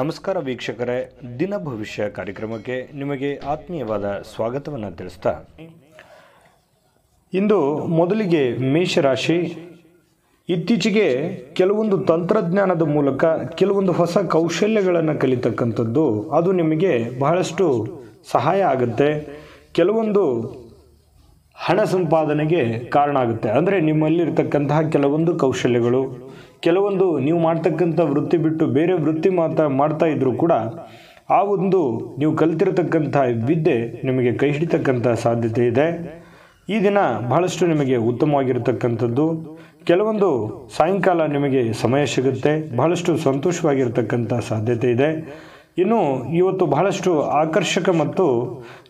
ನಮಸ್ಕಾರ ವೀಕ್ಷಕರೇ, ದಿನ ಭವಿಷ್ಯ ಕಾರ್ಯಕ್ರಮಕ್ಕೆ ನಿಮಗೆ ಆತ್ಮೀಯವಾದ ಸ್ವಾಗತವನ್ನು ತಿಳಿಸ್ತಾ. ಇಂದು ಮೊದಲಿಗೆ ಮೇಷರಾಶಿ. ಇತ್ತೀಚೆಗೆ ಕೆಲವೊಂದು ತಂತ್ರಜ್ಞಾನದ ಮೂಲಕ ಕೆಲವೊಂದು ಹೊಸ ಕೌಶಲ್ಯಗಳನ್ನು ಕಲಿತಕ್ಕಂಥದ್ದು, ಅದು ನಿಮಗೆ ಬಹಳಷ್ಟು ಸಹಾಯ ಆಗುತ್ತೆ. ಕೆಲವೊಂದು ಹಣ ಸಂಪಾದನೆಗೆ ಕಾರಣ ಆಗುತ್ತೆ. ಅಂದರೆ ನಿಮ್ಮಲ್ಲಿರ್ತಕ್ಕಂತಹ ಕೆಲವೊಂದು ಕೌಶಲ್ಯಗಳು ಕೆಲವೊಂದು ನೀವು ಮಾಡ್ತಕ್ಕಂಥ ವೃತ್ತಿ ಬಿಟ್ಟು ಬೇರೆ ವೃತ್ತಿ ಮಾತಾ ಮಾಡ್ತಾ ಇದ್ರೂ ಕೂಡ ಆ ಒಂದು ನೀವು ಕಲಿತಿರತಕ್ಕಂಥ ವಿದ್ಯೆ ನಿಮಗೆ ಕೈ ಹಿಡಿತಕ್ಕಂಥ ಸಾಧ್ಯತೆ ಇದೆ. ಈ ದಿನ ಬಹಳಷ್ಟು ನಿಮಗೆ ಉತ್ತಮವಾಗಿರತಕ್ಕಂಥದ್ದು. ಕೆಲವೊಂದು ಸಾಯಂಕಾಲ ನಿಮಗೆ ಸಮಯ ಸಿಗುತ್ತೆ. ಬಹಳಷ್ಟು ಸಂತೋಷವಾಗಿರ್ತಕ್ಕಂಥ ಸಾಧ್ಯತೆ ಇದೆ. ಇನ್ನು ಇವತ್ತು ಬಹಳಷ್ಟು ಆಕರ್ಷಕ ಮತ್ತು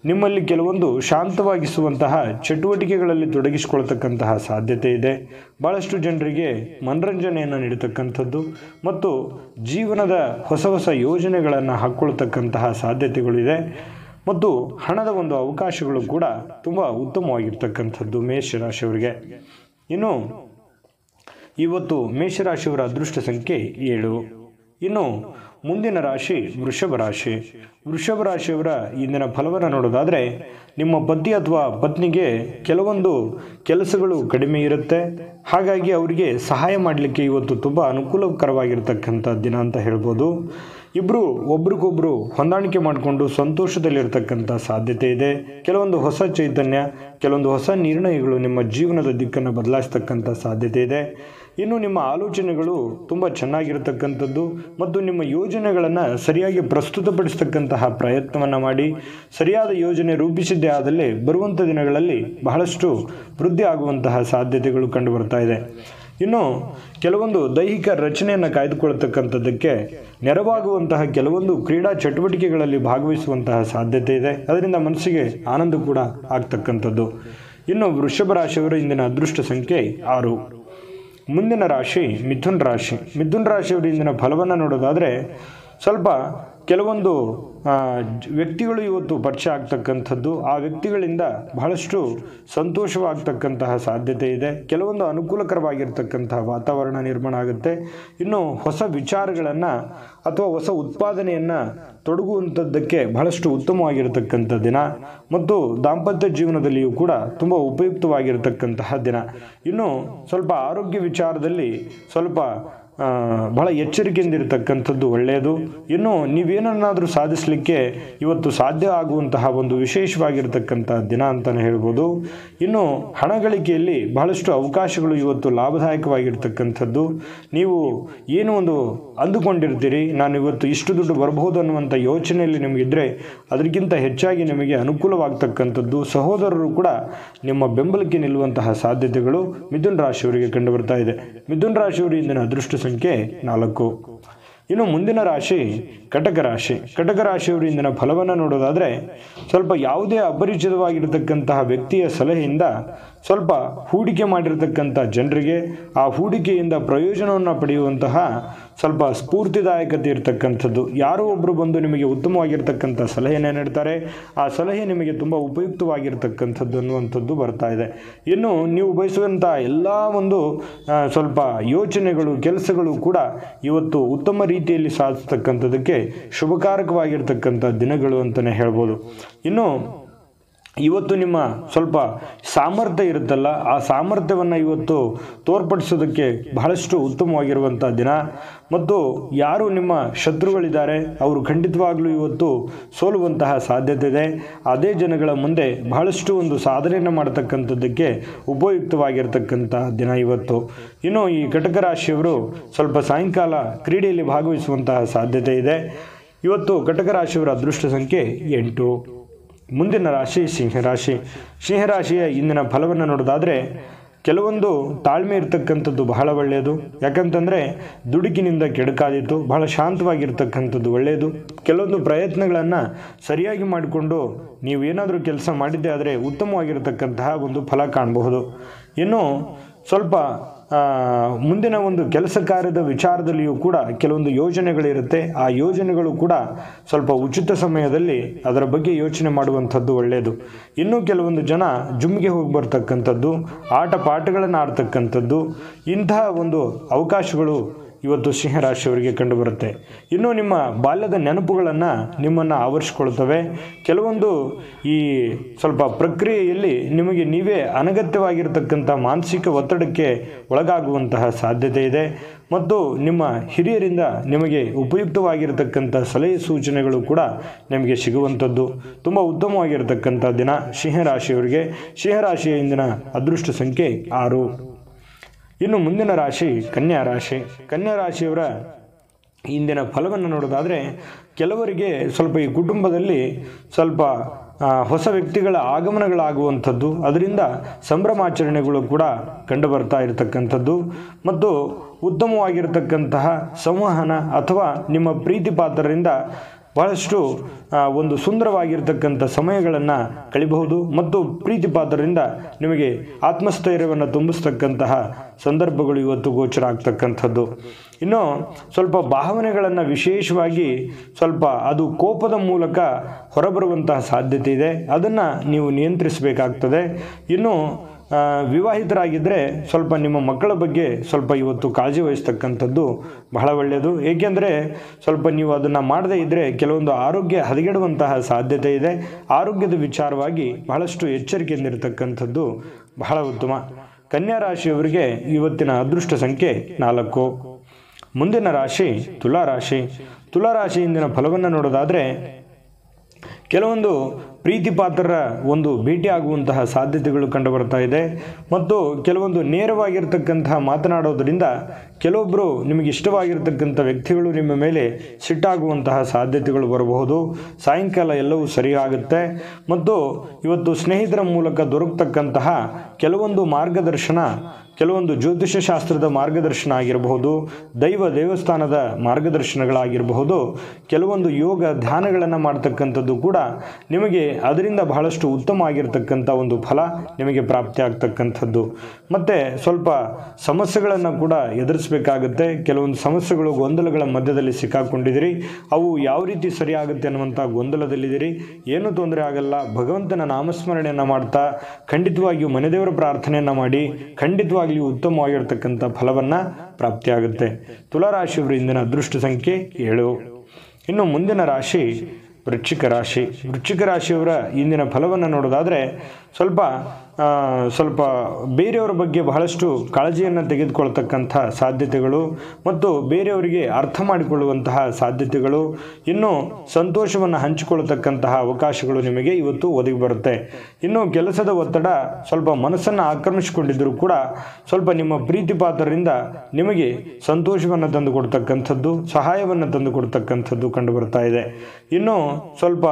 ನಿಮ್ಮಲ್ಲಿ ಕೆಲವೊಂದು ಶಾಂತವಾಗಿಸುವಂತಹ ಚಟುವಟಿಕೆಗಳಲ್ಲಿ ತೊಡಗಿಸಿಕೊಳ್ತಕ್ಕಂತಹ ಸಾಧ್ಯತೆ ಇದೆ. ಬಹಳಷ್ಟು ಜನರಿಗೆ ಮನರಂಜನೆಯನ್ನು ನೀಡತಕ್ಕಂಥದ್ದು ಮತ್ತು ಜೀವನದ ಹೊಸ ಹೊಸ ಯೋಜನೆಗಳನ್ನು ಹಾಕ್ಕೊಳ್ತಕ್ಕಂತಹ ಸಾಧ್ಯತೆಗಳಿದೆ. ಮತ್ತು ಹಣದ ಒಂದು ಅವಕಾಶಗಳು ಕೂಡ ತುಂಬ ಉತ್ತಮವಾಗಿರ್ತಕ್ಕಂಥದ್ದು ಮೇಷರಾಶಿಯವರಿಗೆ. ಇನ್ನು ಇವತ್ತು ಮೇಷರಾಶಿಯವರ ಅದೃಷ್ಟ ಸಂಖ್ಯೆ ಏಳು. ಇನ್ನು ಮುಂದಿನ ರಾಶಿ ವೃಷಭ ರಾಶಿ. ವೃಷಭ ರಾಶಿಯವರ ಇಂದಿನ ಫಲವನ್ನು ನೋಡೋದಾದರೆ, ನಿಮ್ಮ ಪತಿ ಅಥವಾ ಪತ್ನಿಗೆ ಕೆಲವೊಂದು ಕೆಲಸಗಳು ಕಡಿಮೆ ಇರುತ್ತೆ. ಹಾಗಾಗಿ ಅವರಿಗೆ ಸಹಾಯ ಮಾಡಲಿಕ್ಕೆ ಇವತ್ತು ತುಂಬ ಅನುಕೂಲಕರವಾಗಿರ್ತಕ್ಕಂಥ ದಿನ ಅಂತ ಹೇಳ್ಬೋದು. ಇಬ್ಬರು ಒಬ್ರಿಗೊಬ್ರು ಹೊಂದಾಣಿಕೆ ಮಾಡಿಕೊಂಡು ಸಂತೋಷದಲ್ಲಿರ್ತಕ್ಕಂಥ ಸಾಧ್ಯತೆ ಇದೆ. ಕೆಲವೊಂದು ಹೊಸ ಚೈತನ್ಯ, ಕೆಲವೊಂದು ಹೊಸ ನಿರ್ಣಯಗಳು ನಿಮ್ಮ ಜೀವನದ ದಿಕ್ಕನ್ನು ಬದಲಾಯಿಸ್ತಕ್ಕಂಥ ಸಾಧ್ಯತೆ ಇದೆ. ಇನ್ನು ನಿಮ್ಮ ಆಲೋಚನೆಗಳು ತುಂಬ ಚೆನ್ನಾಗಿರತಕ್ಕಂಥದ್ದು ಮತ್ತು ನಿಮ್ಮ ಯೋಜನೆಗಳನ್ನು ಸರಿಯಾಗಿ ಪ್ರಸ್ತುತಪಡಿಸ್ತಕ್ಕಂತಹ ಪ್ರಯತ್ನವನ್ನು ಮಾಡಿ, ಸರಿಯಾದ ಯೋಜನೆ ರೂಪಿಸಿದ್ದೇ ಆದಲ್ಲಿ ಬರುವಂಥ ದಿನಗಳಲ್ಲಿ ಬಹಳಷ್ಟು ವೃದ್ಧಿ ಆಗುವಂತಹ ಸಾಧ್ಯತೆಗಳು ಕಂಡುಬರ್ತಾ ಇದೆ. ಇನ್ನು ಕೆಲವೊಂದು ದೈಹಿಕ ರಚನೆಯನ್ನು ಕಾಯ್ದುಕೊಳ್ತಕ್ಕಂಥದ್ದಕ್ಕೆ ನೆರವಾಗುವಂತಹ ಕೆಲವೊಂದು ಕ್ರೀಡಾ ಚಟುವಟಿಕೆಗಳಲ್ಲಿ ಭಾಗವಹಿಸುವಂತಹ ಸಾಧ್ಯತೆ ಇದೆ. ಅದರಿಂದ ಮನಸ್ಸಿಗೆ ಆನಂದ ಕೂಡ ಆಗ್ತಕ್ಕಂಥದ್ದು. ಇನ್ನು ವೃಷಭ ರಾಶಿಯವರ ಇಂದಿನ ಅದೃಷ್ಟ ಸಂಖ್ಯೆ ಆರು. ಮುಂದಿನ ರಾಶಿ ಮಿಥುನ್ ರಾಶಿ. ಮಿಥುನ್ ರಾಶಿಯವರ ಇಂದಿನ ಫಲವನ್ನು ನೋಡೋದಾದರೆ ಸ್ವಲ್ಪ ಕೆಲವೊಂದು ವ್ಯಕ್ತಿಗಳು ಇವತ್ತು ಪರಿಚಯ ಆಗ್ತಕ್ಕಂಥದ್ದು, ಆ ವ್ಯಕ್ತಿಗಳಿಂದ ಬಹಳಷ್ಟು ಸಂತೋಷವಾಗ್ತಕ್ಕಂತಹ ಸಾಧ್ಯತೆ ಇದೆ. ಕೆಲವೊಂದು ಅನುಕೂಲಕರವಾಗಿರ್ತಕ್ಕಂತಹ ವಾತಾವರಣ ನಿರ್ಮಾಣ ಆಗುತ್ತೆ. ಇನ್ನು ಹೊಸ ವಿಚಾರಗಳನ್ನು ಅಥವಾ ಹೊಸ ಉತ್ಪಾದನೆಯನ್ನು ತೊಡಗುವಂಥದ್ದಕ್ಕೆ ಬಹಳಷ್ಟು ಉತ್ತಮವಾಗಿರತಕ್ಕಂಥ ದಿನ ಮತ್ತು ದಾಂಪತ್ಯ ಜೀವನದಲ್ಲಿಯೂ ಕೂಡ ತುಂಬ ಉಪಯುಕ್ತವಾಗಿರತಕ್ಕಂತಹ ದಿನ. ಇನ್ನು ಸ್ವಲ್ಪ ಆರೋಗ್ಯ ವಿಚಾರದಲ್ಲಿ ಸ್ವಲ್ಪ ಬಹಳ ಎಚ್ಚರಿಕೆಯಿಂದ ಇರತಕ್ಕಂಥದ್ದು ಒಳ್ಳೆಯದು. ಇನ್ನು ನೀವೇನನ್ನಾದರೂ ಸಾಧಿಸಲಿಕ್ಕೆ ಇವತ್ತು ಸಾಧ್ಯ ಆಗುವಂತಹ ಒಂದು ವಿಶೇಷವಾಗಿರ್ತಕ್ಕಂಥ ದಿನ ಅಂತಲೇ ಹೇಳ್ಬೋದು. ಇನ್ನು ಹಣ ಗಳಿಕೆಯಲ್ಲಿ ಬಹಳಷ್ಟು ಅವಕಾಶಗಳು ಇವತ್ತು ಲಾಭದಾಯಕವಾಗಿರ್ತಕ್ಕಂಥದ್ದು. ನೀವು ಏನು ಒಂದು ಅಂದುಕೊಂಡಿರ್ತೀರಿ? ನಾನು ಇವತ್ತು ಇಷ್ಟು ದುಡ್ಡು ಬರಬಹುದು ಅನ್ನುವಂಥ ಯೋಚನೆಯಲ್ಲಿ ನಿಮಗಿದ್ದರೆ ಅದಕ್ಕಿಂತ ಹೆಚ್ಚಾಗಿ ನಿಮಗೆ ಅನುಕೂಲವಾಗ್ತಕ್ಕಂಥದ್ದು. ಸಹೋದರರು ಕೂಡ ನಿಮ್ಮ ಬೆಂಬಲಕ್ಕೆ ನಿಲ್ಲುವಂತಹ ಸಾಧ್ಯತೆಗಳು ಮಿಥುನ್ ರಾಶಿಯವರಿಗೆ ಕಂಡುಬರ್ತಾ ಇದೆ. ಮಿಥುನ್ ರಾಶಿಯವರು ಇಂದಿನ ಅದೃಷ್ಟ ಸಂಖ್ಯೆ ನಾಲ್ಕು. ಇನ್ನು ಮುಂದಿನ ರಾಶಿ ಕಟಕ ರಾಶಿ. ಕಟಕ ರಾಶಿಯವರು ಇಂದಿನ ಫಲವನ್ನು ನೋಡೋದಾದರೆ ಸ್ವಲ್ಪ ಯಾವುದೇ ಅಪರಿಚಿತವಾಗಿರತಕ್ಕಂತಹ ವ್ಯಕ್ತಿಯ ಸಲಹೆಯಿಂದ ಸ್ವಲ್ಪ ಹೂಡಿಕೆ ಮಾಡಿರತಕ್ಕಂಥ ಜನರಿಗೆ ಆ ಹೂಡಿಕೆಯಿಂದ ಪ್ರಯೋಜನವನ್ನು ಪಡೆಯುವಂತಹ ಸ್ವಲ್ಪ ಸ್ಫೂರ್ತಿದಾಯಕತೆ ಇರತಕ್ಕಂಥದ್ದು. ಯಾರೋ ಒಬ್ಬರು ಬಂದು ನಿಮಗೆ ಉತ್ತಮವಾಗಿರ್ತಕ್ಕಂಥ ಸಲಹೆಯನ್ನು ನೀಡ್ತಾರೆ. ಆ ಸಲಹೆ ನಿಮಗೆ ತುಂಬ ಉಪಯುಕ್ತವಾಗಿರ್ತಕ್ಕಂಥದ್ದು ಅನ್ನುವಂಥದ್ದು ಬರ್ತಾ ಇದೆ. ಇನ್ನು ನೀವು ಬಯಸುವಂಥ ಎಲ್ಲ ಒಂದು ಸ್ವಲ್ಪ ಯೋಚನೆಗಳು, ಕೆಲಸಗಳು ಕೂಡ ಇವತ್ತು ಉತ್ತಮ ರೀತಿಯಲ್ಲಿ ಸಾಧಿಸ್ತಕ್ಕಂಥದ್ದಕ್ಕೆ ಶುಭಕಾರಕವಾಗಿರ್ತಕ್ಕಂಥ ದಿನಗಳು ಅಂತಲೇ ಹೇಳ್ಬೋದು. ಇನ್ನು ಇವತ್ತು ನಿಮ್ಮ ಸ್ವಲ್ಪ ಸಾಮರ್ಥ್ಯ ಇರುತ್ತಲ್ಲ, ಆ ಸಾಮರ್ಥ್ಯವನ್ನು ಇವತ್ತು ತೋರ್ಪಡಿಸೋದಕ್ಕೆ ಬಹಳಷ್ಟು ಉತ್ತಮವಾಗಿರುವಂಥ ದಿನ. ಮತ್ತು ಯಾರು ನಿಮ್ಮ ಶತ್ರುಗಳಿದ್ದಾರೆ, ಅವರು ಖಂಡಿತವಾಗಲೂ ಇವತ್ತು ಸೋಲುವಂತಹ ಸಾಧ್ಯತೆ ಇದೆ. ಅದೇ ಜನಗಳ ಮುಂದೆ ಬಹಳಷ್ಟು ಒಂದು ಸಾಧನೆಯನ್ನು ಮಾಡತಕ್ಕಂಥದ್ದಕ್ಕೆ ಉಪಯುಕ್ತವಾಗಿರ್ತಕ್ಕಂಥ ದಿನ ಇವತ್ತು. ಇನ್ನು ಈ ಕಟಕ ರಾಶಿಯವರು ಸ್ವಲ್ಪ ಸಾಯಂಕಾಲ ಕ್ರೀಡೆಯಲ್ಲಿ ಭಾಗವಹಿಸುವಂತಹ ಸಾಧ್ಯತೆ ಇದೆ. ಇವತ್ತು ಕಟಕ ರಾಶಿಯವರ ಅದೃಷ್ಟ ಸಂಖ್ಯೆ ಎಂಟು. ಮುಂದಿನ ರಾಶಿ ಸಿಂಹರಾಶಿ ಸಿಂಹರಾಶಿಯ ಇಂದಿನ ಫಲವನ್ನು ನೋಡೋದಾದರೆ ಕೆಲವೊಂದು ತಾಳ್ಮೆ ಇರತಕ್ಕಂಥದ್ದು ಬಹಳ ಒಳ್ಳೆಯದು. ಯಾಕಂತಂದರೆ ದುಡುಕಿನಿಂದ ಕೆಡಕಾದೀತು, ಬಹಳ ಶಾಂತವಾಗಿರ್ತಕ್ಕಂಥದ್ದು ಒಳ್ಳೆಯದು. ಕೆಲವೊಂದು ಪ್ರಯತ್ನಗಳನ್ನು ಸರಿಯಾಗಿ ಮಾಡಿಕೊಂಡು ನೀವೇನಾದರೂ ಕೆಲಸ ಮಾಡಿದ್ದೆ ಆದರೆ ಉತ್ತಮವಾಗಿರತಕ್ಕಂತಹ ಒಂದು ಫಲ ಕಾಣಬಹುದು. ಇನ್ನು ಸ್ವಲ್ಪ ಮುಂದಿನ ಒಂದು ಕೆಲಸ ಕಾರ್ಯದ ವಿಚಾರದಲ್ಲಿಯೂ ಕೂಡ ಕೆಲವೊಂದು ಯೋಜನೆಗಳಿರುತ್ತೆ. ಆ ಯೋಜನೆಗಳು ಕೂಡ ಸ್ವಲ್ಪ ಉಚಿತ ಸಮಯದಲ್ಲಿ ಅದರ ಬಗ್ಗೆ ಯೋಚನೆ ಮಾಡುವಂಥದ್ದು ಒಳ್ಳೆಯದು. ಇನ್ನೂ ಕೆಲವೊಂದು ಜನ ಜುಮ್ಗೆ ಹೋಗಿ ಬರ್ತಕ್ಕಂಥದ್ದು ಆಟ ಪಾಠಗಳನ್ನು ಆಡ್ತಕ್ಕಂಥದ್ದು, ಇಂತಹ ಒಂದು ಅವಕಾಶಗಳು ಇವತ್ತು ಸಿಂಹರಾಶಿಯವರಿಗೆ ಕಂಡುಬರುತ್ತೆ. ಇನ್ನು ನಿಮ್ಮ ಬಾಲ್ಯದ ನೆನಪುಗಳನ್ನು ನಿಮ್ಮನ್ನು ಆವರಿಸ್ಕೊಳ್ತವೆ. ಕೆಲವೊಂದು ಈ ಸ್ವಲ್ಪ ಪ್ರಕ್ರಿಯೆಯಲ್ಲಿ ನಿಮಗೆ ನೀವೇ ಅನಗತ್ಯವಾಗಿರತಕ್ಕಂಥ ಮಾನಸಿಕ ಒತ್ತಡಕ್ಕೆ ಒಳಗಾಗುವಂತಹ ಸಾಧ್ಯತೆ ಇದೆ. ಮತ್ತು ನಿಮ್ಮ ಹಿರಿಯರಿಂದ ನಿಮಗೆ ಉಪಯುಕ್ತವಾಗಿರತಕ್ಕಂಥ ಸಲಹೆ ಸೂಚನೆಗಳು ಕೂಡ ನಿಮಗೆ ಸಿಗುವಂಥದ್ದು. ತುಂಬ ಉತ್ತಮವಾಗಿರತಕ್ಕಂಥ ದಿನ ಸಿಂಹರಾಶಿಯವರಿಗೆ. ಸಿಂಹರಾಶಿಯ ಇಂದಿನ ಅದೃಷ್ಟ ಸಂಖ್ಯೆ ಆರು. ಇನ್ನು ಮುಂದಿನ ರಾಶಿ ಕನ್ಯಾ ರಾಶಿ. ಕನ್ಯಾ ರಾಶಿಯವರ ಇಂದಿನ ಫಲವನ್ನು ನೋಡೋದಾದರೆ ಕೆಲವರಿಗೆ ಸ್ವಲ್ಪ ಈ ಕುಟುಂಬದಲ್ಲಿ ಸ್ವಲ್ಪ ಹೊಸ ವ್ಯಕ್ತಿಗಳ ಆಗಮನಗಳಾಗುವಂಥದ್ದು, ಅದರಿಂದ ಸಂಭ್ರಮಾಚರಣೆಗಳು ಕೂಡ ಕಂಡುಬರ್ತಾ ಇರತಕ್ಕಂಥದ್ದು ಮತ್ತು ಉತ್ತಮವಾಗಿರತಕ್ಕಂತಹ ಸಂವಹನ ಅಥವಾ ನಿಮ್ಮ ಪ್ರೀತಿ ಪಾತ್ರರಿಂದ ಬಹಳಷ್ಟು ಒಂದು ಸುಂದರವಾಗಿರ್ತಕ್ಕಂಥ ಸಮಯಗಳನ್ನು ಕಳಿಬಹುದು ಮತ್ತು ಪ್ರೀತಿ ಪಾತ್ರರಿಂದ ನಿಮಗೆ ಆತ್ಮಸ್ಥೈರ್ಯವನ್ನು ತುಂಬಿಸ್ತಕ್ಕಂತಹ ಸಂದರ್ಭಗಳು ಇವತ್ತು ಗೋಚರ ಆಗ್ತಕ್ಕಂಥದ್ದು. ಇನ್ನು ಸ್ವಲ್ಪ ಭಾವನೆಗಳನ್ನು ವಿಶೇಷವಾಗಿ ಸ್ವಲ್ಪ ಅದು ಕೋಪದ ಮೂಲಕ ಹೊರಬರುವಂತಹ ಸಾಧ್ಯತೆ ಇದೆ. ಅದನ್ನು ನೀವು ನಿಯಂತ್ರಿಸಬೇಕಾಗ್ತದೆ. ಇನ್ನು ವಿವಾಹಿತರಾಗಿದ್ದರೆ ಸ್ವಲ್ಪ ನಿಮ್ಮ ಮಕ್ಕಳ ಬಗ್ಗೆ ಸ್ವಲ್ಪ ಇವತ್ತು ಕಾಳಜಿ ವಹಿಸ್ತಕ್ಕಂಥದ್ದು ಬಹಳ ಒಳ್ಳೆಯದು. ಏಕೆಂದರೆ ಸ್ವಲ್ಪ ನೀವು ಅದನ್ನು ಮಾಡದೇ ಇದ್ದರೆ ಕೆಲವೊಂದು ಆರೋಗ್ಯ ಹದಗೆಡುವಂತಹ ಸಾಧ್ಯತೆ ಇದೆ. ಆರೋಗ್ಯದ ವಿಚಾರವಾಗಿ ಬಹಳಷ್ಟು ಎಚ್ಚರಿಕೆಯಿಂದ ಎಚ್ಚರಿಕೆಯಿಂದಿರತಕ್ಕಂಥದ್ದು ಬಹಳ ಉತ್ತಮ. ಕನ್ಯಾ ರಾಶಿಯವರಿಗೆ ಇವತ್ತಿನ ಅದೃಷ್ಟ ಸಂಖ್ಯೆ ನಾಲ್ಕು. ಮುಂದಿನ ರಾಶಿ ತುಲಾ ರಾಶಿ. ತುಲಾ ರಾಶಿ ಇಂದಿನ ಫಲವನ್ನು ನೋಡೋದಾದರೆ ಕೆಲವೊಂದು ಪ್ರೀತಿ ಪಾತ್ರರ ಒಂದು ಭೇಟಿಯಾಗುವಂತಹ ಸಾಧ್ಯತೆಗಳು ಕಂಡುಬರ್ತಾ ಇದೆ. ಮತ್ತು ಕೆಲವೊಂದು ನೇರವಾಗಿರ್ತಕ್ಕಂತಹ ಮಾತನಾಡೋದರಿಂದ ಕೆಲವೊಬ್ಬರು ನಿಮಗೆ ಇಷ್ಟವಾಗಿರ್ತಕ್ಕಂಥ ವ್ಯಕ್ತಿಗಳು ನಿಮ್ಮ ಮೇಲೆ ಸಿಟ್ಟಾಗುವಂತಹ ಸಾಧ್ಯತೆಗಳು ಬರಬಹುದು. ಸಾಯಂಕಾಲ ಎಲ್ಲವೂ ಸರಿಯಾಗುತ್ತೆ. ಮತ್ತು ಇವತ್ತು ಸ್ನೇಹಿತರ ಮೂಲಕ ದೊರಕತಕ್ಕಂತಹ ಕೆಲವೊಂದು ಮಾರ್ಗದರ್ಶನ ಕೆಲವೊಂದು ಜ್ಯೋತಿಷ್ಯ ಶಾಸ್ತ್ರದ ಮಾರ್ಗದರ್ಶನ ಆಗಿರಬಹುದು, ದೈವ ದೇವಸ್ಥಾನದ ಮಾರ್ಗದರ್ಶನಗಳಾಗಿರಬಹುದು, ಕೆಲವೊಂದು ಯೋಗ ಧ್ಯಾನಗಳನ್ನು ಮಾಡ್ತಕ್ಕಂಥದ್ದು ಕೂಡ ನಿಮಗೆ ಅದರಿಂದ ಬಹಳಷ್ಟು ಉತ್ತಮ ಆಗಿರತಕ್ಕಂಥ ಒಂದು ಫಲ ನಿಮಗೆ ಪ್ರಾಪ್ತಿ ಆಗ್ತಕ್ಕಂಥದ್ದು ಮತ್ತು ಸ್ವಲ್ಪ ಸಮಸ್ಯೆಗಳನ್ನು ಕೂಡ ಎದುರಿಸಬೇಕಾಗುತ್ತೆ. ಕೆಲವೊಂದು ಸಮಸ್ಯೆಗಳು ಗೊಂದಲಗಳ ಮಧ್ಯದಲ್ಲಿ ಸಿಕ್ಕಾಕೊಂಡಿದ್ದೀರಿ. ಅವು ಯಾವ ರೀತಿ ಸರಿಯಾಗುತ್ತೆ ಅನ್ನುವಂಥ ಗೊಂದಲದಲ್ಲಿದ್ದೀರಿ. ಏನೂ ತೊಂದರೆ ಆಗಲ್ಲ. ಭಗವಂತನ ನಾಮಸ್ಮರಣೆಯನ್ನು ಮಾಡ್ತಾ ಖಂಡಿತವಾಗಿಯೂ ಮನೆದೇವರ ಪ್ರಾರ್ಥನೆಯನ್ನು ಮಾಡಿ ಖಂಡಿತವಾಗಿಯೂ ಉತ್ತಮವಾಗಿರ್ತಕ್ಕಂಥ ಫಲವನ್ನು ಪ್ರಾಪ್ತಿಯಾಗುತ್ತೆ. ತುಲಾರಾಶಿಯವರು ಇಂದಿನ ಅದೃಷ್ಟ ಸಂಖ್ಯೆ ಏಳು. ಇನ್ನು ಮುಂದಿನ ರಾಶಿ ವೃಶ್ಚಿಕ ರಾಶಿ. ವೃಶ್ಚಿಕ ರಾಶಿಯವರ ಇಂದಿನ ಫಲವನ್ನು ನೋಡೋದಾದರೆ ಸ್ವಲ್ಪ ಸ್ವಲ್ಪ ಬೇರೆಯವರ ಬಗ್ಗೆ ಬಹಳಷ್ಟು ಕಾಳಜಿಯನ್ನು ತೆಗೆದುಕೊಳ್ತಕ್ಕಂಥ ಸಾಧ್ಯತೆಗಳು ಮತ್ತು ಬೇರೆಯವರಿಗೆ ಅರ್ಥ ಮಾಡಿಕೊಳ್ಳುವಂತಹ ಸಾಧ್ಯತೆಗಳು, ಇನ್ನು ಸಂತೋಷವನ್ನು ಹಂಚಿಕೊಳ್ಳತಕ್ಕಂತಹ ಅವಕಾಶಗಳು ನಿಮಗೆ ಇವತ್ತು ಒದಗಿ ಬರುತ್ತೆ. ಇನ್ನು ಕೆಲಸದ ಒತ್ತಡ ಸ್ವಲ್ಪ ಮನಸ್ಸನ್ನು ಆಕ್ರಮಿಸಿಕೊಂಡಿದ್ದರೂ ಕೂಡ ಸ್ವಲ್ಪ ನಿಮ್ಮ ಪ್ರೀತಿ ಪಾತ್ರರಿಂದ ನಿಮಗೆ ಸಂತೋಷವನ್ನು ತಂದು ಕೊಡ್ತಕ್ಕಂಥದ್ದು ಸಹಾಯವನ್ನು ತಂದು ಕೊಡ್ತಕ್ಕಂಥದ್ದು ಕಂಡು ಇದೆ. ಇನ್ನು ಸ್ವಲ್ಪ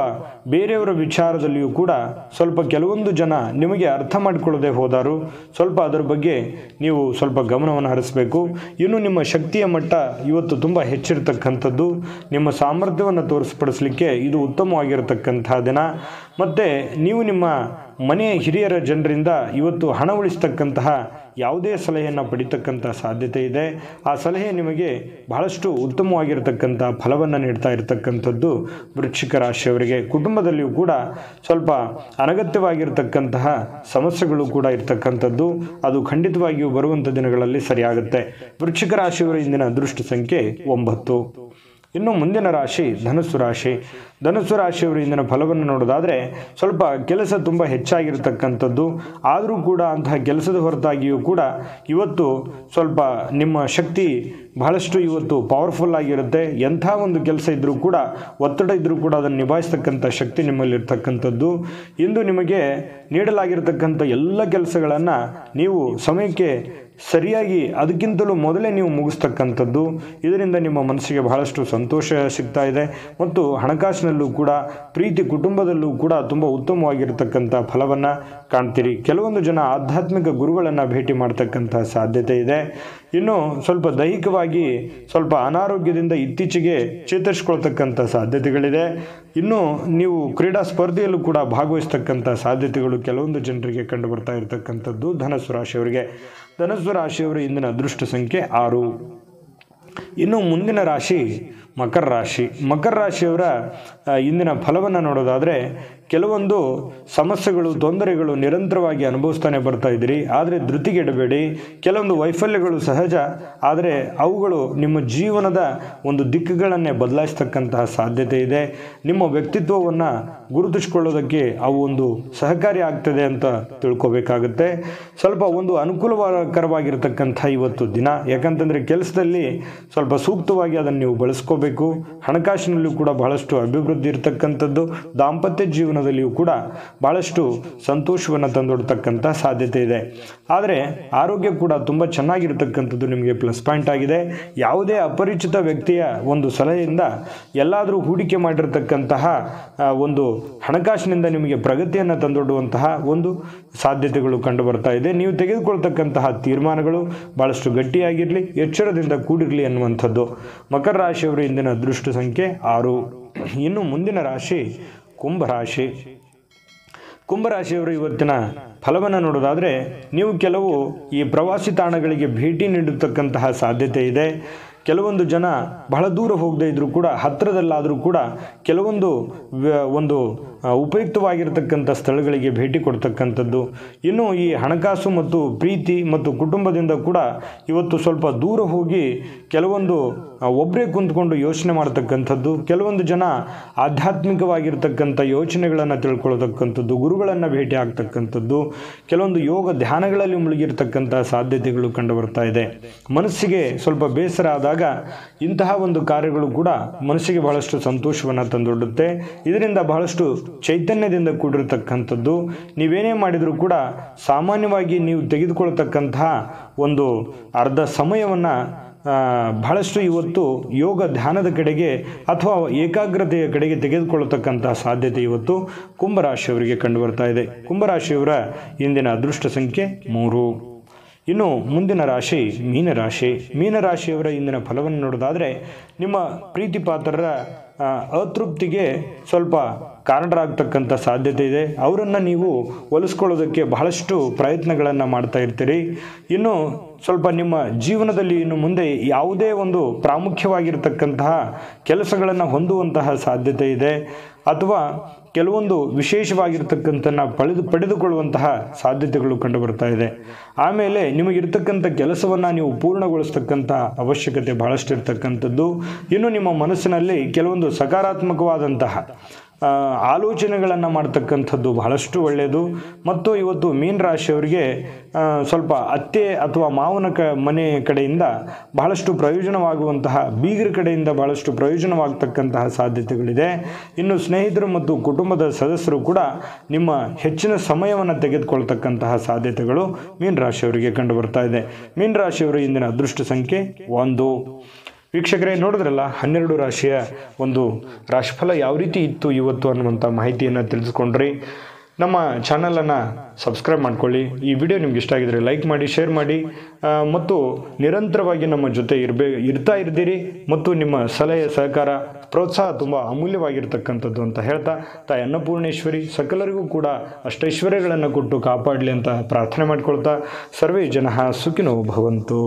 ಬೇರೆಯವರ ವಿಚಾರದಲ್ಲಿಯೂ ಕೂಡ ಸ್ವಲ್ಪ ಕೆಲವೊಂದು ಜನ ನಿಮಗೆ ಅರ್ಥ ಮಾಡಿಕೊಳ್ಳದೆ ಹೋದಾರು, ಸ್ವಲ್ಪ ಅದರ ಬಗ್ಗೆ ನೀವು ಸ್ವಲ್ಪ ಗಮನವನ್ನು ಹರಿಸಬೇಕು. ಇನ್ನು ನಿಮ್ಮ ಶಕ್ತಿಯ ಮಟ್ಟ ಇವತ್ತು ತುಂಬ ಹೆಚ್ಚಿರತಕ್ಕಂಥದ್ದು. ನಿಮ್ಮ ಸಾಮರ್ಥ್ಯವನ್ನು ತೋರಿಸ್ಪಡಿಸಲಿಕ್ಕೆ ಇದು ಉತ್ತಮವಾಗಿರತಕ್ಕಂಥ ದಿನ. ಮತ್ತು ನೀವು ನಿಮ್ಮ ಮನೆಯ ಹಿರಿಯರ ಜನರಿಂದ ಇವತ್ತು ಹಣ ಉಳಿಸ್ತಕ್ಕಂತಹ ಯಾವುದೇ ಸಲಹೆಯನ್ನು ಪಡಿತಕ್ಕಂಥ ಸಾಧ್ಯತೆ ಇದೆ. ಆ ಸಲಹೆ ನಿಮಗೆ ಬಹಳಷ್ಟು ಉತ್ತಮವಾಗಿರತಕ್ಕಂಥ ಫಲವನ್ನು ನೀಡ್ತಾ ಇರತಕ್ಕಂಥದ್ದು ವೃಶ್ಚಿಕ ರಾಶಿಯವರಿಗೆ. ಕುಟುಂಬದಲ್ಲಿಯೂ ಕೂಡ ಸ್ವಲ್ಪ ಅನಗತ್ಯವಾಗಿರತಕ್ಕಂತಹ ಸಮಸ್ಯೆಗಳು ಕೂಡ ಇರತಕ್ಕಂಥದ್ದು. ಅದು ಖಂಡಿತವಾಗಿಯೂ ಬರುವಂಥ ದಿನಗಳಲ್ಲಿ ಸರಿಯಾಗುತ್ತೆ. ವೃಶ್ಚಿಕ ರಾಶಿಯವರ ಇಂದಿನ ಅದೃಷ್ಟ ಸಂಖ್ಯೆ ಒಂಬತ್ತು. ಇನ್ನು ಮುಂದಿನ ರಾಶಿ ಧನಸ್ಸು ರಾಶಿ. ಧನುಸ್ಸು ರಾಶಿಯವರು ಇಂದಿನ ಫಲವನ್ನು ನೋಡೋದಾದರೆ ಸ್ವಲ್ಪ ಕೆಲಸ ತುಂಬ ಹೆಚ್ಚಾಗಿರ್ತಕ್ಕಂಥದ್ದು. ಆದರೂ ಕೂಡ ಅಂತಹ ಕೆಲಸದ ಹೊರತಾಗಿಯೂ ಕೂಡ ಇವತ್ತು ಸ್ವಲ್ಪ ನಿಮ್ಮ ಶಕ್ತಿ ಬಹಳಷ್ಟು ಇವತ್ತು ಪವರ್ಫುಲ್ ಆಗಿರುತ್ತೆ. ಎಂಥ ಒಂದು ಕೆಲಸ ಇದ್ದರೂ ಕೂಡ, ಒತ್ತಡ ಇದ್ದರೂ ಕೂಡ ಅದನ್ನು ನಿಭಾಯಿಸ್ತಕ್ಕಂಥ ಶಕ್ತಿ ನಿಮ್ಮಲ್ಲಿರ್ತಕ್ಕಂಥದ್ದು. ಇಂದು ನಿಮಗೆ ನೀಡಲಾಗಿರ್ತಕ್ಕಂಥ ಎಲ್ಲ ಕೆಲಸಗಳನ್ನು ನೀವು ಸಮಯಕ್ಕೆ ಸರಿಯಾಗಿ ಅದಕ್ಕಿಂತಲೂ ಮೊದಲೇ ನೀವು ಮುಗಿಸ್ತಕ್ಕಂಥದ್ದು. ಇದರಿಂದ ನಿಮ್ಮ ಮನಸ್ಸಿಗೆ ಬಹಳಷ್ಟು ಸಂತೋಷ ಸಿಗ್ತಾ ಇದೆ. ಮತ್ತು ಹಣಕಾಸಿನಲ್ಲೂ ಕೂಡ, ಪ್ರೀತಿ ಕುಟುಂಬದಲ್ಲೂ ಕೂಡ ತುಂಬ ಉತ್ತಮವಾಗಿರತಕ್ಕಂಥ ಫಲವನ್ನು ಕಾಣ್ತೀರಿ. ಕೆಲವೊಂದು ಜನ ಆಧ್ಯಾತ್ಮಿಕ ಗುರುಗಳನ್ನು ಭೇಟಿ ಮಾಡ್ತಕ್ಕಂಥ ಸಾಧ್ಯತೆ ಇದೆ. ಇನ್ನು ಸ್ವಲ್ಪ ದೈಹಿಕವಾಗಿ ಸ್ವಲ್ಪ ಅನಾರೋಗ್ಯದಿಂದ ಇತ್ತೀಚೆಗೆ ಚೇತರಿಸ್ಕೊಳ್ತಕ್ಕಂಥ ಸಾಧ್ಯತೆಗಳಿದೆ. ಇನ್ನು ನೀವು ಕ್ರೀಡಾ ಸ್ಪರ್ಧೆಯಲ್ಲೂ ಕೂಡ ಭಾಗವಹಿಸ್ತಕ್ಕಂಥ ಸಾಧ್ಯತೆಗಳು ಕೆಲವೊಂದು ಜನರಿಗೆ ಕಂಡು ಬರ್ತಾ ಇರತಕ್ಕಂಥದ್ದು ಧನಸ್ಸು ರಾಶಿಯವರಿಗೆ. ಧನಸ್ಸು ರಾಶಿಯವರ ಇಂದಿನ ಅದೃಷ್ಟ ಸಂಖ್ಯೆ ಆರು. ಇನ್ನು ಮುಂದಿನ ರಾಶಿ ಮಕರ ರಾಶಿ. ಮಕರ ರಾಶಿಯವರ ಇಂದಿನ ಫಲವನ್ನು ನೋಡೋದಾದರೆ ಕೆಲವೊಂದು ಸಮಸ್ಯೆಗಳು, ತೊಂದರೆಗಳು ನಿರಂತರವಾಗಿ ಅನುಭವಿಸ್ತಾನೆ ಬರ್ತಾ ಇದ್ದೀರಿ. ಆದರೆ ಧೃತಿಗೆಡಬೇಡಿ. ಕೆಲವೊಂದು ವೈಫಲ್ಯಗಳು ಸಹಜ. ಆದರೆ ಅವುಗಳು ನಿಮ್ಮ ಜೀವನದ ಒಂದು ದಿಕ್ಕುಗಳನ್ನೇ ಬದಲಾಯಿಸ್ತಕ್ಕಂತಹ ಸಾಧ್ಯತೆ ಇದೆ. ನಿಮ್ಮ ವ್ಯಕ್ತಿತ್ವವನ್ನು ಗುರುತಿಸಿಕೊಳ್ಳೋದಕ್ಕೆ ಅವು ಒಂದು ಸಹಕಾರಿ ಆಗ್ತದೆ ಅಂತ ತಿಳ್ಕೊಬೇಕಾಗುತ್ತೆ. ಸ್ವಲ್ಪ ಒಂದು ಅನುಕೂಲಕರವಾಗಿರ್ತಕ್ಕಂಥ ಇವತ್ತು ದಿನ. ಯಾಕಂತಂದರೆ ಕೆಲಸದಲ್ಲಿ ಸ್ವಲ್ಪ ಸೂಕ್ತವಾಗಿ ಅದನ್ನು ನೀವು ಬಳಸ್ಕೋಬೇಕು. ಹಣಕಾಸಿನಲ್ಲೂ ಕೂಡ ಬಹಳಷ್ಟು ಅಭಿವೃದ್ಧಿ ಇರತಕ್ಕಂಥದ್ದು. ದಾಂಪತ್ಯ ಜೀವನದಲ್ಲಿಯೂ ಕೂಡ ಭಾಳಷ್ಟು ಸಂತೋಷವನ್ನು ತಂದೊಡ್ತಕ್ಕಂಥ ಸಾಧ್ಯತೆ ಇದೆ. ಆದರೆ ಆರೋಗ್ಯ ಕೂಡ ತುಂಬ ಚೆನ್ನಾಗಿರತಕ್ಕಂಥದ್ದು ನಿಮಗೆ ಪ್ಲಸ್ ಪಾಯಿಂಟ್ ಆಗಿದೆ. ಯಾವುದೇ ಅಪರಿಚಿತ ವ್ಯಕ್ತಿಯ ಒಂದು ಸಲಹೆಯಿಂದ ಎಲ್ಲಾದರೂ ಹೂಡಿಕೆ ಮಾಡಿರ್ತಕ್ಕಂತಹ ಒಂದು ಹಣಕಾಸಿನಿಂದ ನಿಮಗೆ ಪ್ರಗತಿಯನ್ನು ತಂದೊಡ್ಡುವಂತಹ ಒಂದು ಸಾಧ್ಯತೆಗಳು ಕಂಡು ಬರ್ತಾ ಇದೆ. ನೀವು ತೆಗೆದುಕೊಳ್ತಕ್ಕಂತಹ ತೀರ್ಮಾನಗಳು ಭಾಳಷ್ಟು ಗಟ್ಟಿಯಾಗಿರಲಿ, ಎಚ್ಚರದಿಂದ ಕೂಡಿರಲಿ ಅನ್ನುವಂಥದ್ದು. ಮಕರ ರಾಶಿಯವರು ಇಂದಿನ ಅದೃಷ್ಟ ಸಂಖ್ಯೆ ಆರು. ಇನ್ನು ಮುಂದಿನ ರಾಶಿ ಕುಂಭರಾಶಿ. ಕುಂಭರಾಶಿಯವರು ಇವತ್ತಿನ ಫಲವನ್ನು ನೋಡೋದಾದರೆ ನೀವು ಕೆಲವು ಈ ಪ್ರವಾಸಿ ತಾಣಗಳಿಗೆ ಭೇಟಿ ನೀಡತಕ್ಕಂತಹ ಸಾಧ್ಯತೆ ಇದೆ. ಕೆಲವೊಂದು ಜನ ಬಹಳ ದೂರ ಹೋಗದೇ ಇದ್ದರೂ ಕೂಡ ಹತ್ತಿರದಲ್ಲಾದರೂ ಕೂಡ ಕೆಲವೊಂದು ಒಂದು ಉಪಯುಕ್ತವಾಗಿರ್ತಕ್ಕಂಥ ಸ್ಥಳಗಳಿಗೆ ಭೇಟಿ ಕೊಡ್ತಕ್ಕಂಥದ್ದು. ಇನ್ನು ಈ ಹಣಕಾಸು ಮತ್ತು ಪ್ರೀತಿ ಮತ್ತು ಕುಟುಂಬದಿಂದ ಕೂಡ ಇವತ್ತು ಸ್ವಲ್ಪ ದೂರ ಹೋಗಿ ಕೆಲವೊಂದು ಒಬ್ಬರೇ ಕುಂತ್ಕೊಂಡು ಯೋಚನೆ ಮಾಡ್ತಕ್ಕಂಥದ್ದು, ಕೆಲವೊಂದು ಜನ ಆಧ್ಯಾತ್ಮಿಕವಾಗಿರ್ತಕ್ಕಂಥ ಯೋಚನೆಗಳನ್ನು ತಿಳ್ಕೊಳ್ತಕ್ಕಂಥದ್ದು, ಗುರುಗಳನ್ನು ಭೇಟಿ ಆಗ್ತಕ್ಕಂಥದ್ದು, ಕೆಲವೊಂದು ಯೋಗ ಧ್ಯಾನಗಳಲ್ಲಿ ಮುಳುಗಿರ್ತಕ್ಕಂಥ ಸಾಧ್ಯತೆಗಳು ಕಂಡು ಬರ್ತಾ ಇದೆ. ಮನಸ್ಸಿಗೆ ಸ್ವಲ್ಪ ಬೇಸರ ಆದಾಗ ಇಂತಹ ಒಂದು ಕಾರ್ಯಗಳು ಕೂಡ ಮನಸ್ಸಿಗೆ ಬಹಳಷ್ಟು ಸಂತೋಷವನ್ನು ತಂದೊಡ್ಡುತ್ತೆ. ಇದರಿಂದ ಬಹಳಷ್ಟು ಚೈತನ್ಯದಿಂದ ಕೂಡಿರತಕ್ಕಂಥದ್ದು, ನೀವೇನೇ ಮಾಡಿದರೂ ಕೂಡ ಸಾಮಾನ್ಯವಾಗಿ ನೀವು ತೆಗೆದುಕೊಳ್ತಕ್ಕಂತಹ ಒಂದು ಅರ್ಧ ಸಮಯವನ್ನು ಬಹಳಷ್ಟು ಇವತ್ತು ಯೋಗ ಧ್ಯಾನದ ಕಡೆಗೆ ಅಥವಾ ಏಕಾಗ್ರತೆಯ ಕಡೆಗೆ ತೆಗೆದುಕೊಳ್ಳತಕ್ಕಂತಹ ಸಾಧ್ಯತೆ ಇವತ್ತು ಕುಂಭರಾಶಿಯವರಿಗೆ ಕಂಡುಬರ್ತಾ ಇದೆ. ಕುಂಭರಾಶಿಯವರ ಇಂದಿನ ಅದೃಷ್ಟ ಸಂಖ್ಯೆ ಮೂರು. ಇನ್ನು ಮುಂದಿನ ರಾಶಿ ಮೀನರಾಶಿ. ಮೀನರಾಶಿಯವರ ಇಂದಿನ ಫಲವನ್ನು ನೋಡೋದಾದರೆ, ನಿಮ್ಮ ಪ್ರೀತಿ ಪಾತ್ರರ ಅತೃಪ್ತಿಗೆ ಸ್ವಲ್ಪ ಕಾರಣರಾಗ್ತಕ್ಕಂಥ ಸಾಧ್ಯತೆ ಇದೆ. ಅವರನ್ನು ನೀವು ಒಲಿಸ್ಕೊಳ್ಳೋದಕ್ಕೆ ಬಹಳಷ್ಟು ಪ್ರಯತ್ನಗಳನ್ನು ಮಾಡ್ತಾ ಇರ್ತೀರಿ. ಇನ್ನು ಸ್ವಲ್ಪ ನಿಮ್ಮ ಜೀವನದಲ್ಲಿ ಇನ್ನು ಮುಂದೆ ಯಾವುದೇ ಒಂದು ಪ್ರಾಮುಖ್ಯವಾಗಿರ್ತಕ್ಕಂತಹ ಕೆಲಸಗಳನ್ನು ಹೊಂದುವಂತಹ ಸಾಧ್ಯತೆ ಇದೆ. ಅಥವಾ ಕೆಲವೊಂದು ವಿಶೇಷವಾಗಿರ್ತಕ್ಕಂಥ ಪಡೆದು, ಪಡೆದುಕೊಳ್ಳುವಂತಹ ಸಾಧ್ಯತೆಗಳು ಕಂಡುಬರ್ತಾ ಇದೆ. ಆಮೇಲೆ ನಿಮಗಿರ್ತಕ್ಕಂಥ ಕೆಲಸವನ್ನು ನೀವು ಪೂರ್ಣಗೊಳಿಸ್ತಕ್ಕಂಥ ಅವಶ್ಯಕತೆ ಬಹಳಷ್ಟು ಇರ್ತಕ್ಕಂಥದ್ದು ಇನ್ನು ನಿಮ್ಮ ಮನಸ್ಸಿನಲ್ಲಿ ಕೆಲವೊಂದು ಸಕಾರಾತ್ಮಕವಾದಂತಹ ಆಲೋಚನೆಗಳನ್ನು ಮಾಡ್ತಕ್ಕಂಥದ್ದು ಬಹಳಷ್ಟು ಒಳ್ಳೆಯದು ಮತ್ತು ಇವತ್ತು ಮೀನ ರಾಶಿಯವರಿಗೆ ಸ್ವಲ್ಪ ಅತ್ತೆ ಅಥವಾ ಮಾವನ ಕ, ಮನೆ ಕಡೆಯಿಂದ ಬಹಳಷ್ಟು ಪ್ರಯೋಜನವಾಗುವಂತಹ, ಬೀಗರ ಕಡೆಯಿಂದ ಬಹಳಷ್ಟು ಪ್ರಯೋಜನವಾಗತಕ್ಕಂತಹ ಸಾಧ್ಯತೆಗಳಿದೆ. ಇನ್ನು ಸ್ನೇಹಿತರು ಮತ್ತು ಕುಟುಂಬದ ಸದಸ್ಯರು ಕೂಡ ನಿಮ್ಮ ಹೆಚ್ಚಿನ ಸಮಯವನ್ನು ತೆಗೆದುಕೊಳ್ತಕ್ಕಂತಹ ಸಾಧ್ಯತೆಗಳು ಮೀನ್ ರಾಶಿಯವರಿಗೆ ಕಂಡು ಬರ್ತಾ ಇದೆ. ಮೀನ್ ರಾಶಿಯವರು ಇಂದಿನ ಅದೃಷ್ಟ ಸಂಖ್ಯೆ ಒಂದು. ವೀಕ್ಷಕರೇ, ನೋಡಿದ್ರಲ್ಲ, ಹನ್ನೆರಡು ರಾಶಿಯ ಒಂದು ರಾಶಿಫಲ ಯಾವ ರೀತಿ ಇತ್ತು ಇವತ್ತು ಅನ್ನುವಂಥ ಮಾಹಿತಿಯನ್ನು ತಿಳಿಸ್ಕೊಂಡ್ರಿ ನಮ್ಮ ಚಾನಲನ್ನು ಸಬ್ಸ್ಕ್ರೈಬ್ ಮಾಡ್ಕೊಳ್ಳಿ. ಈ ವಿಡಿಯೋ ನಿಮ್ಗೆ ಇಷ್ಟ ಆಗಿದ್ರೆ ಲೈಕ್ ಮಾಡಿ ಶೇರ್ ಮಾಡಿ ಮತ್ತು ನಿರಂತರವಾಗಿ ನಮ್ಮ ಜೊತೆ ಇರಬೇ, ಇರ್ತಾ ಇರ್ತೀರಿ ಮತ್ತು ನಿಮ್ಮ ಸಲಹೆ, ಸಹಕಾರ, ಪ್ರೋತ್ಸಾಹ ತುಂಬ ಅಮೂಲ್ಯವಾಗಿರ್ತಕ್ಕಂಥದ್ದು ಅಂತ ಹೇಳ್ತಾ, ತಾಯಿ ಅನ್ನಪೂರ್ಣೇಶ್ವರಿ, ಸಕಲರಿಗೂ ಕೂಡ ಅಷ್ಟೈಶ್ವರ್ಯಗಳನ್ನು ಕೊಟ್ಟು ಕಾಪಾಡಲಿ ಅಂತ ಪ್ರಾರ್ಥನೆ ಮಾಡ್ಕೊಳ್ತಾ, ಸರ್ವೇ ಜನ ಸುಖಿನೋ ಭವಂತು.